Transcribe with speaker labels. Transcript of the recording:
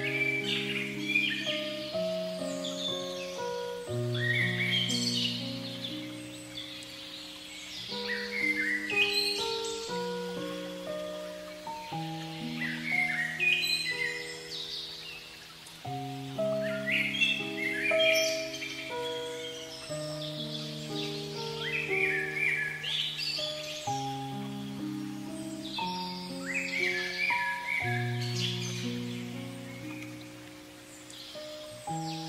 Speaker 1: Música Thank you.